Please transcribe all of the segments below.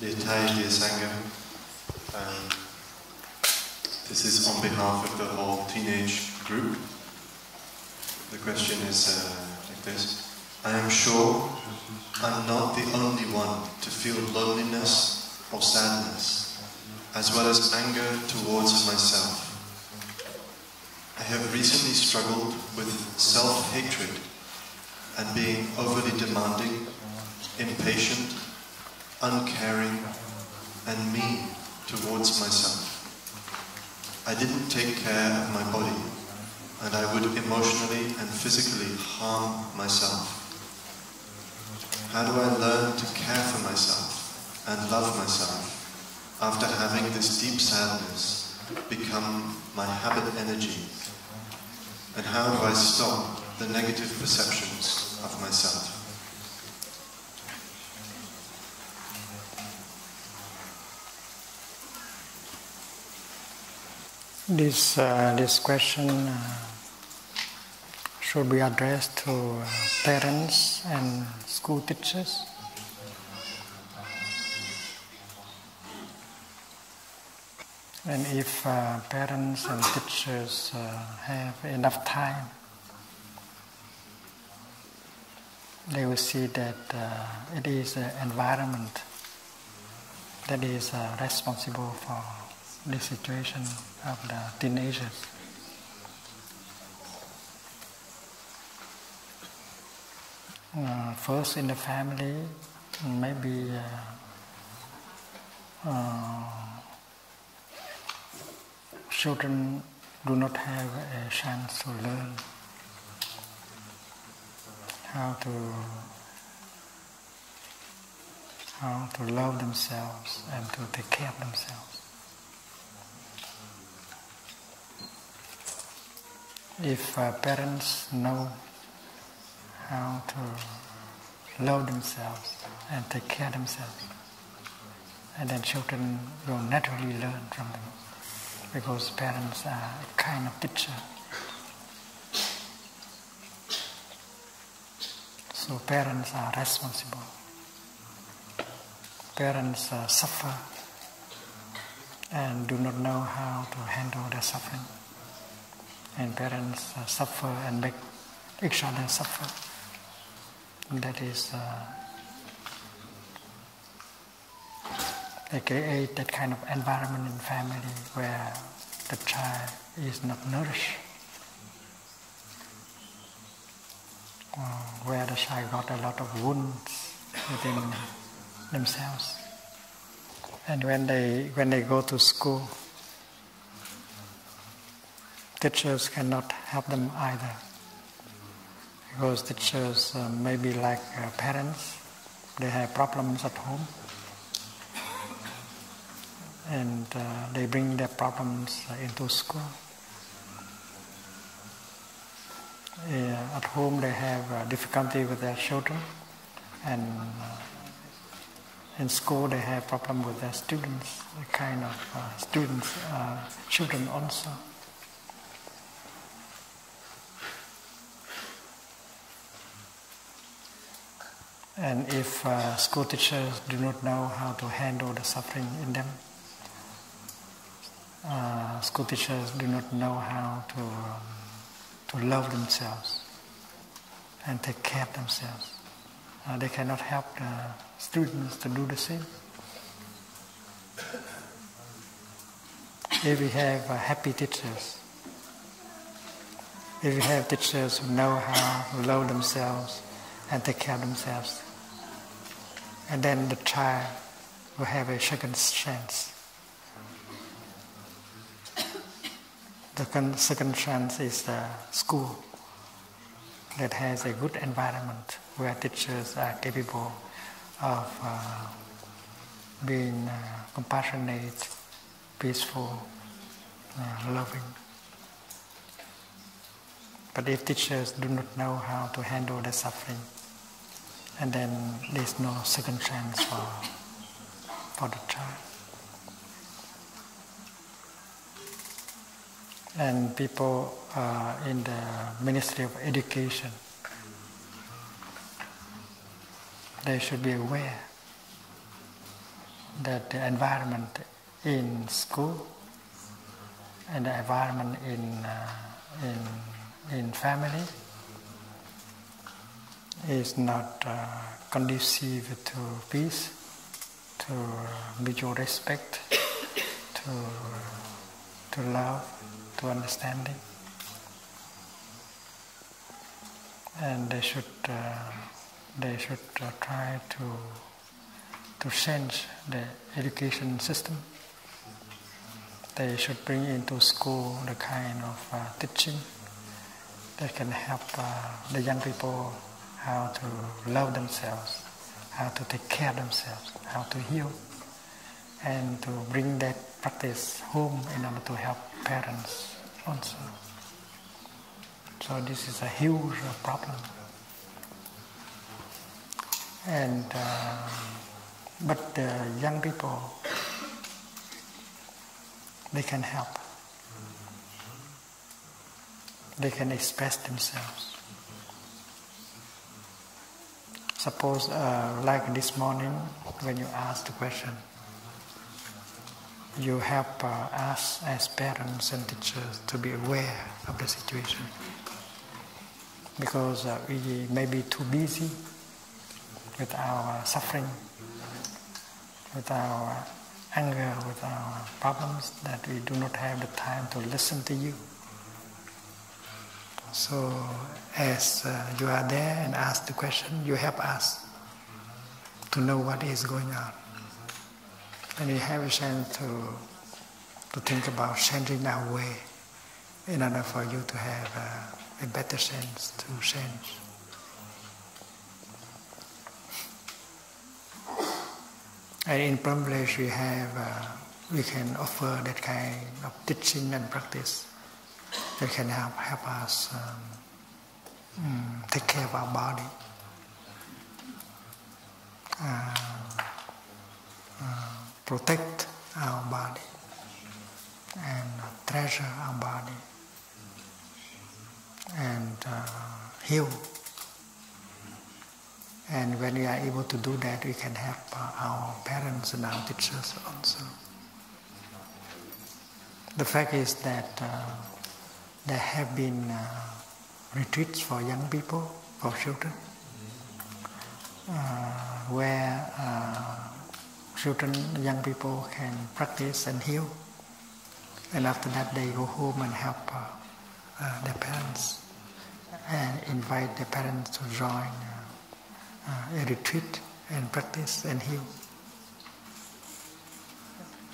Dear dear Sangha, um, this is on behalf of the whole teenage group. The question is uh, like this. I am sure I'm not the only one to feel loneliness or sadness, as well as anger towards myself. I have recently struggled with self-hatred and being overly demanding, impatient, uncaring, and mean towards myself. I didn't take care of my body, and I would emotionally and physically harm myself. How do I learn to care for myself and love myself after having this deep sadness become my habit energy? And how do I stop the negative perceptions of myself? This, uh, this question uh, should be addressed to uh, parents and school teachers. And if uh, parents and teachers uh, have enough time, they will see that uh, it is the environment that is responsible for this situation of the teenagers. Uh, first in the family, maybe uh, uh, children do not have a chance to learn how to how to love themselves and to take care of themselves. If uh, parents know how to love themselves and take care of themselves, and then children will naturally learn from them because parents are a kind of teacher. So parents are responsible. Parents uh, suffer and do not know how to handle their suffering. And parents uh, suffer and make each other suffer. That is, uh, they create that kind of environment in family where the child is not nourished. Uh, where the child got a lot of wounds within themselves. And when they when they go to school, teachers cannot help them either. Because teachers uh, maybe like uh, parents, they have problems at home. And uh, they bring their problems into school. Uh, at home they have uh, difficulty with their children and uh, in school they have problem with their students, the kind of uh, students, uh, children also. And if uh, school teachers do not know how to handle the suffering in them, uh, school teachers do not know how to, um, to love themselves and take care of themselves. Uh, they cannot help the students to do the same. If we have uh, happy teachers, if we have teachers who know how to love themselves and take care of themselves, and then the child will have a second chance. The second chance is the school that has a good environment where teachers are capable of uh, being uh, compassionate, peaceful, uh, loving. But if teachers do not know how to handle the suffering, and then there's no second chance for, for the child. And people uh, in the Ministry of Education, they should be aware that the environment in school and the environment in, uh, in, in family is not uh, conducive to peace, to mutual respect, to, to love, to understanding. And they should, uh, they should uh, try to, to change the education system. They should bring into school the kind of uh, teaching that can help uh, the young people how to love themselves, how to take care of themselves, how to heal, and to bring that practice home in order to help parents also. So this is a huge problem. And uh, but the young people, they can help. They can express themselves. Suppose, uh, like this morning, when you ask the question, you help uh, us as parents and teachers to be aware of the situation. Because uh, we may be too busy with our suffering, with our anger, with our problems, that we do not have the time to listen to you. So, as uh, you are there and ask the question, you help us to know what is going on. And we have a chance to, to think about changing our way in order for you to have uh, a better chance to change. And in Plum Village we have, uh, we can offer that kind of teaching and practice that can help, help us um, mm, take care of our body. Uh, uh, protect our body and treasure our body and uh, heal. And when we are able to do that, we can help our parents and our teachers also. The fact is that uh, there have been uh, retreats for young people, for children, uh, where uh, children, young people can practice and heal. And after that, they go home and help uh, uh, their parents and invite their parents to join uh, a retreat and practice and heal.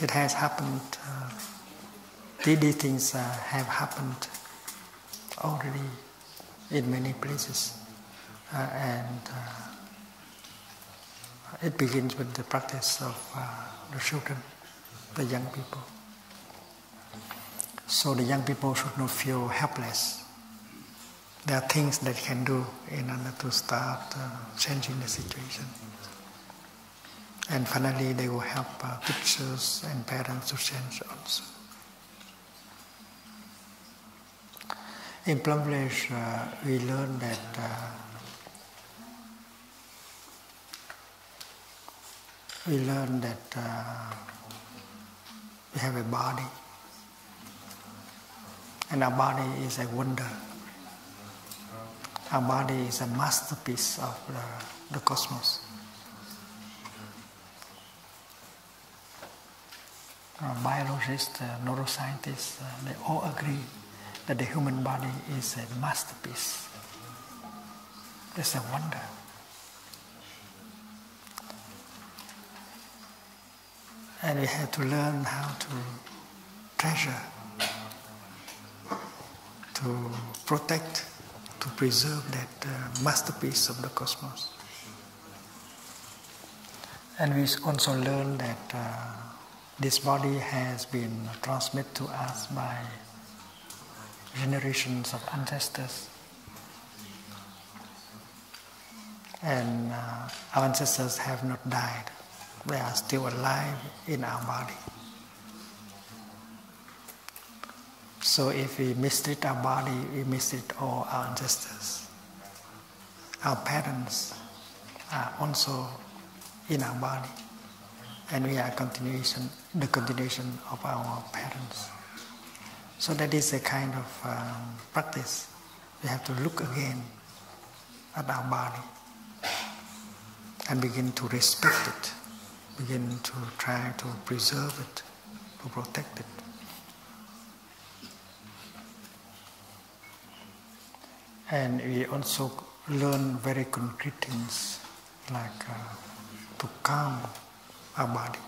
It has happened, uh, these things have happened already in many places. and it begins with the practice of uh, the children, the young people. So the young people should not feel helpless. There are things that can do in order to start uh, changing the situation. And finally, they will help uh, teachers and parents to change also. In Plum Village, uh, we learned that uh, we learn that uh, we have a body, and our body is a wonder. Our body is a masterpiece of the, the cosmos. Uh, biologists, uh, neuroscientists, uh, they all agree that the human body is a masterpiece. It's a wonder. And we have to learn how to treasure, to protect, to preserve that uh, masterpiece of the cosmos. And we also learn that uh, this body has been transmitted to us by generations of ancestors. And uh, our ancestors have not died they are still alive in our body. So if we mistreat our body, we mistreat all our ancestors. Our parents are also in our body. and we are continuation, the continuation of our parents. So that is a kind of um, practice. We have to look again at our body and begin to respect it, begin to try to preserve it, to protect it. And we also learn very concrete things like uh, to calm our body.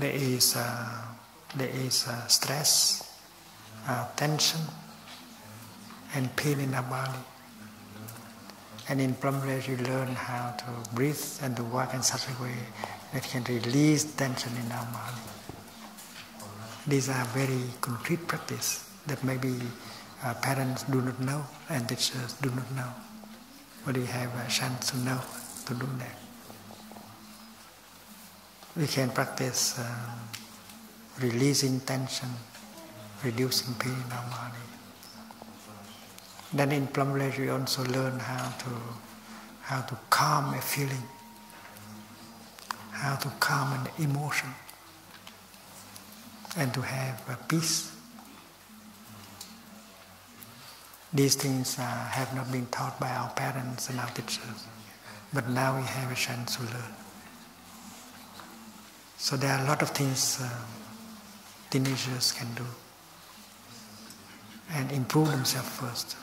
There is uh, there is uh, stress, uh, tension, and pain in our body. And in Plum Village you learn how to breathe and to work in such a way that can release tension in our body. These are very concrete practice that maybe uh, parents do not know and teachers do not know. But we have a chance to know to do that. We can practice uh, releasing tension, reducing pain in our body. Then in plum Village we also learn how to how to calm a feeling, how to calm an emotion, and to have a peace. These things uh, have not been taught by our parents and our teachers, but now we have a chance to learn. So there are a lot of things uh, teenagers can do and improve themselves first.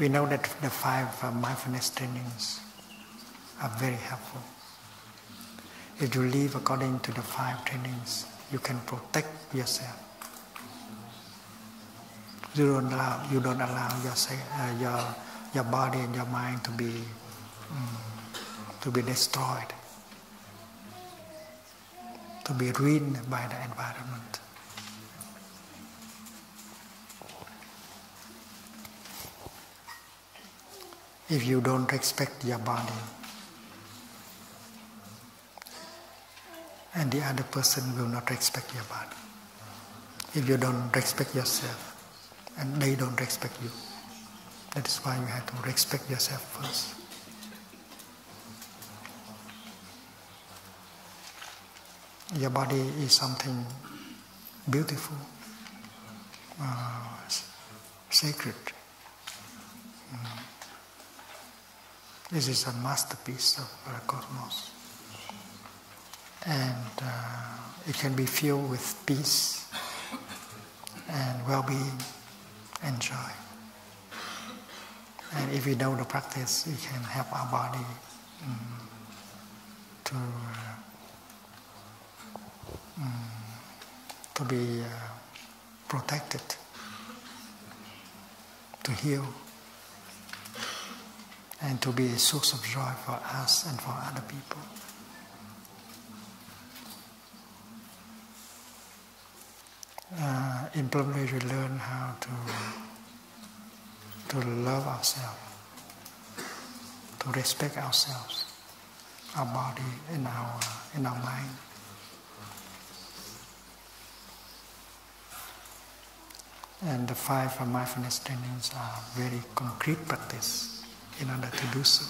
We know that the five uh, mindfulness trainings are very helpful. If you live according to the five trainings, you can protect yourself. You don't allow, you don't allow yourself, uh, your, your body and your mind to be, um, to be destroyed, to be ruined by the environment. if you don't respect your body and the other person will not respect your body if you don't respect yourself and they don't respect you that is why you have to respect yourself first your body is something beautiful uh, sacred mm. This is a masterpiece of the cosmos. And uh, it can be filled with peace and well being and joy. And if we know the practice, we can help our body um, to, uh, um, to be uh, protected, to heal and to be a source of joy for us and for other people. Uh, in Plum Village, we learn how to to love ourselves, to respect ourselves, our body and our in our mind. And the five mindfulness trainings are very concrete practice in order to do so.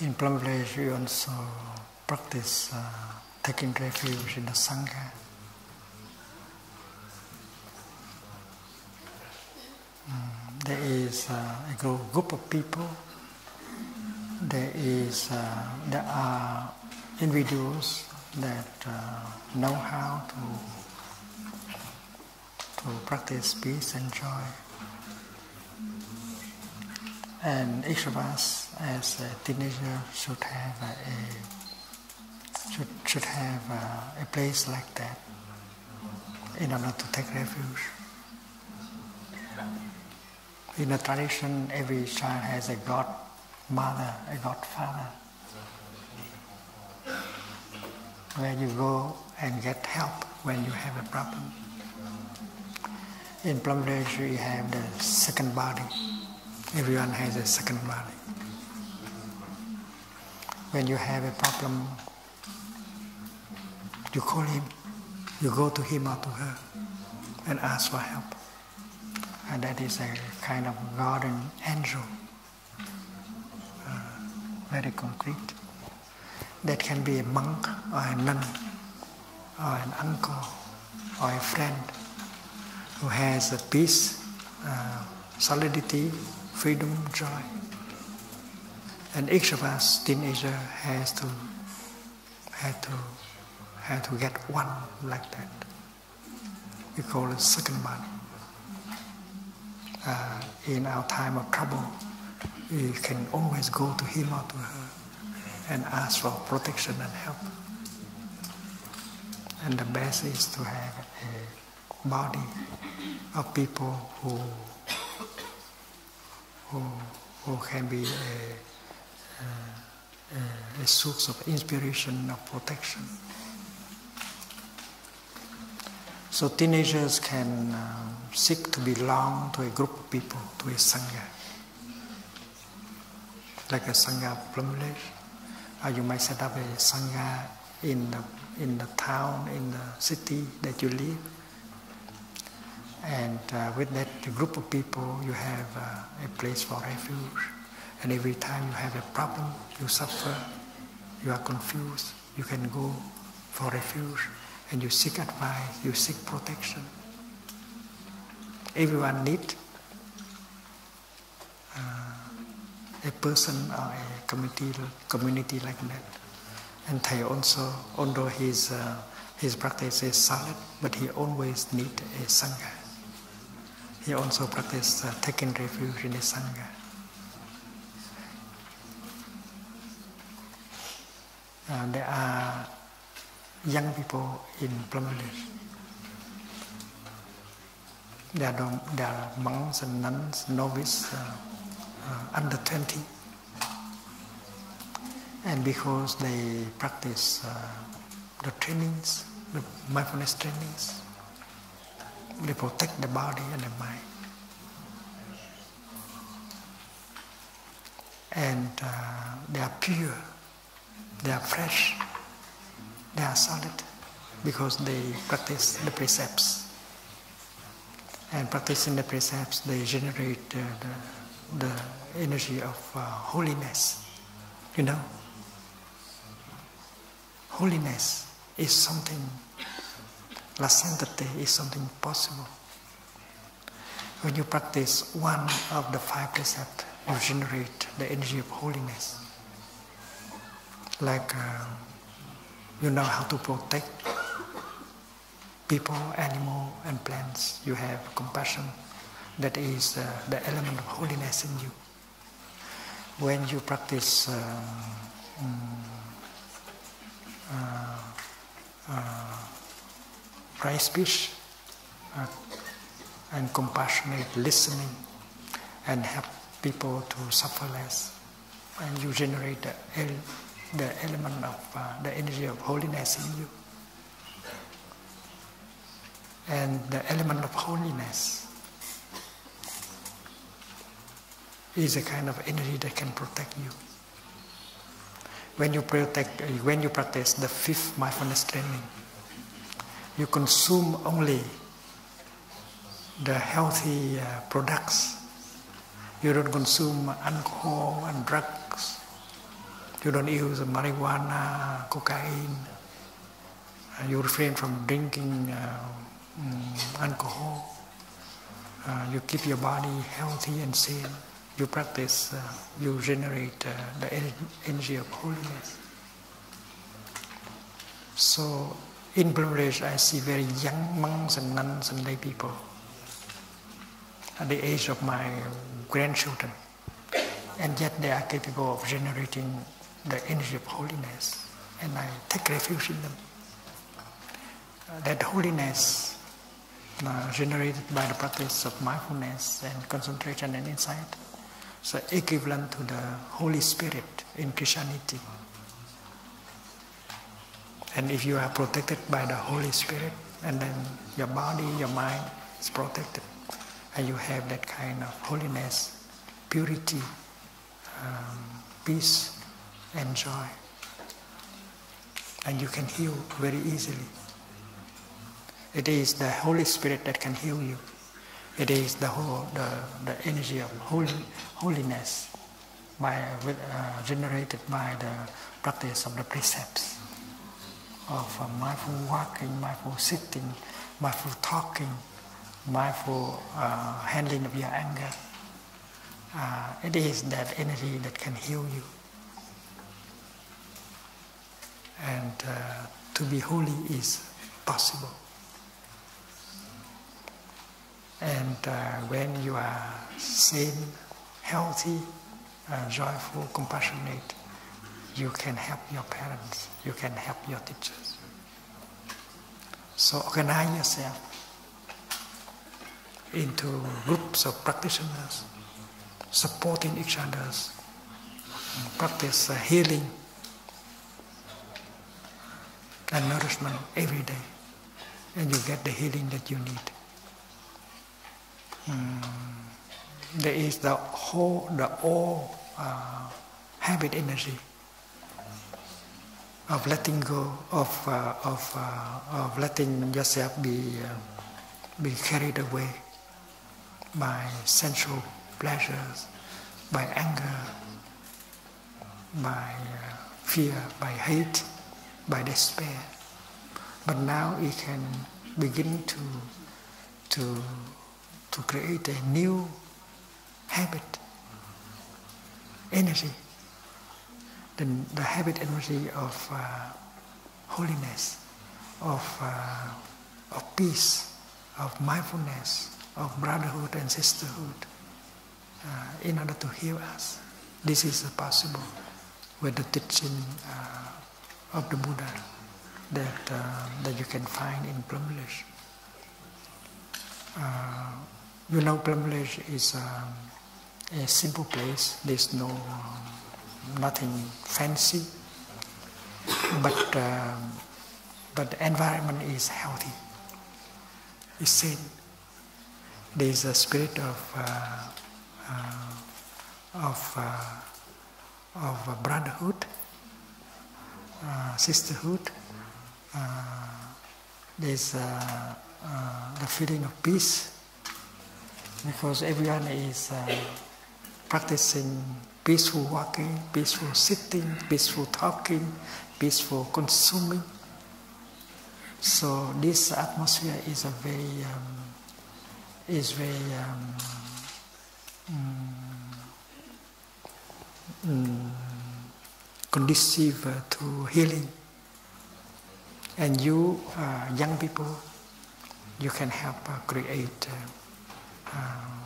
In Plum Village, we also practice uh, taking refuge in the Sangha. Mm, there is uh, a group of people. There is uh, there are individuals that uh, know how to to practice peace and joy. And each of us, as a teenager, should have a, a should, should have a, a place like that in order to take refuge. In the tradition, every child has a godmother, a godfather, where you go and get help when you have a problem. In Village, we have the second body. Everyone has a second body. When you have a problem, you call him, you go to him or to her and ask for help. and that is a kind of guardian angel, uh, very concrete. That can be a monk or a nun or an uncle or a friend who has a peace, uh, solidity, freedom, joy. And each of us, teenager, has to had to had to get one like that. We call it second body. Uh, in our time of trouble, we can always go to him or to her and ask for protection and help. And the best is to have a body of people who who, who can be a, a, a source of inspiration, of protection. So teenagers can uh, seek to belong to a group of people, to a sangha, like a sangha of Plum Village. You might set up a sangha in the in the town, in the city that you live. And uh, with that group of people, you have uh, a place for refuge. And every time you have a problem, you suffer, you are confused, you can go for refuge and you seek advice, you seek protection. Everyone needs uh, a person or a community, community like that. And Thầy also, although his, uh, his practice is solid, but he always need a Sangha. He also practice uh, taking refuge in a Sangha. Uh, there are young people in Village. There are, there are monks and nuns, novices, uh, under 20. And because they practice uh, the trainings, the mindfulness trainings, they protect the body and the mind. And uh, they are pure, they are fresh, they are solid because they practice the precepts. And practicing the precepts, they generate uh, the, the energy of uh, holiness. You know, holiness is something, la sainteté is something possible. When you practice one of the five precepts, you generate the energy of holiness. Like uh, you know how to protect people, animal, and plants. You have compassion. That is uh, the element of holiness in you. When you practice uh, uh, uh, right speech uh, and compassionate listening and help people to suffer less, and you generate the the element of uh, the energy of holiness in you. And the element of holiness is a kind of energy that can protect you. When you protect, when you practice the fifth mindfulness training, you consume only the healthy uh, products. You don't consume alcohol and drugs you don't use marijuana, cocaine. Uh, you refrain from drinking uh, um, alcohol. Uh, you keep your body healthy and sane. You practice, uh, you generate uh, the energy of holiness. So, in Plum Village, I see very young monks and nuns and lay people at the age of my grandchildren, and yet they are capable of generating the energy of holiness, and I take refuge in them. Uh, that holiness uh, generated by the practice of mindfulness and concentration and insight, so equivalent to the Holy Spirit in Christianity. And if you are protected by the Holy Spirit, and then your body, your mind is protected, and you have that kind of holiness, purity, um, peace, and joy. And you can heal very easily. It is the Holy Spirit that can heal you. It is the whole the, the energy of holy, holiness by uh, generated by the practice of the precepts of uh, mindful walking, mindful sitting, mindful talking, mindful uh, handling of your anger. Uh, it is that energy that can heal you. And uh, to be holy is possible. And uh, when you are sane, healthy, uh, joyful, compassionate, you can help your parents, you can help your teachers. So organize yourself into groups of practitioners, supporting each other, practice uh, healing and nourishment every day, and you get the healing that you need. Mm. There is the whole, the all uh, habit energy of letting go, of uh, of uh, of letting yourself be uh, be carried away by sensual pleasures, by anger, by uh, fear, by hate by despair. But now it can begin to, to, to create a new habit, energy, the, the habit energy of uh, holiness, of, uh, of peace, of mindfulness, of brotherhood and sisterhood, uh, in order to heal us. This is possible with the teaching uh, of the Buddha that, uh, that you can find in Plum Village. Uh, you know, Plum Village is um, a simple place. There's no um, nothing fancy, but um, but the environment is healthy. It's sane. There's a spirit of uh, uh of uh, of brotherhood uh, sisterhood, uh, there's uh, the feeling of peace because everyone is practicing peaceful walking, peaceful sitting, peaceful talking, peaceful consuming. So this atmosphere is a very um, is very um, mm, conducive uh, to healing. And you, uh, young people, you can help uh, create Uh,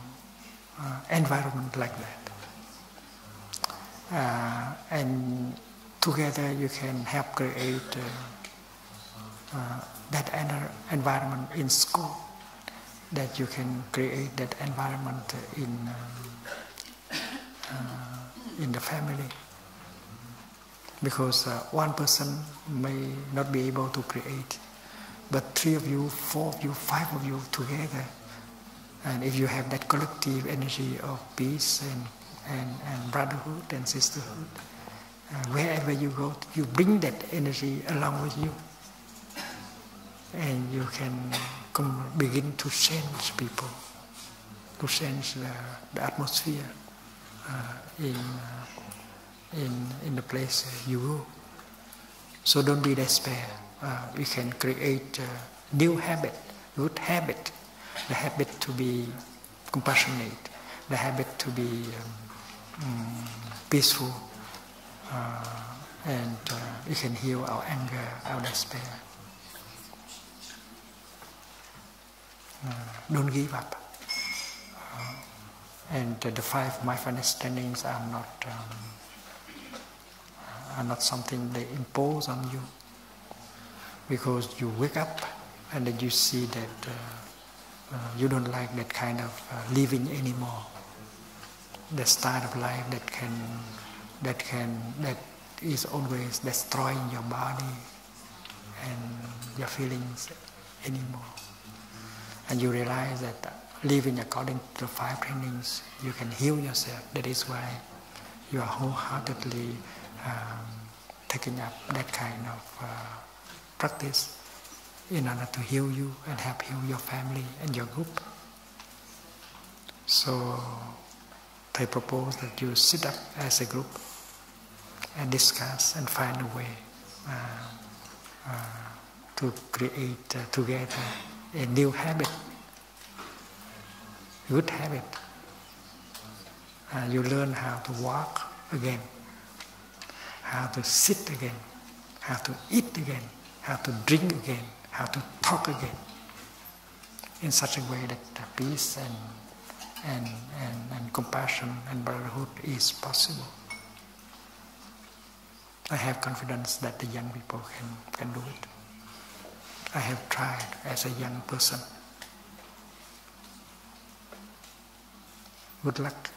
uh, environment like that. Uh, and together you can help create that environment in school, that you can create that environment in, uh, in the family because uh, one person may not be able to create, but three of you, four of you, five of you together, and if you have that collective energy of peace and, and, and brotherhood and sisterhood, uh, wherever you go, you bring that energy along with you, and you can come, begin to change people, to change the, the atmosphere uh, in. Uh, in, in the place you go. So don't be despair. Uh, we can create new habit, good habit, the habit to be compassionate, the habit to be um, um, peaceful, uh, and uh, we can heal our anger, our despair. Uh, don't give up. Uh, and the five mindfulness trainings are not. Um, are not something they impose on you. Because you wake up and then you see that uh, you don't like that kind of uh, living anymore. The style of life that can, that can, that is always destroying your body and your feelings anymore. And you realize that living according to the five trainings, you can heal yourself. That is why you are wholeheartedly um, taking up that kind of uh, practice in order to heal you and help heal your family and your group. So they propose that you sit up as a group and discuss and find a way uh, uh, to create uh, together a new habit, good habit. Uh, you learn how to walk again, how to sit again, how to eat again, how to drink again, how to talk again, in such a way that peace and, and, and, and compassion and brotherhood is possible. I have confidence that the young people can, can do it. I have tried as a young person. Good luck.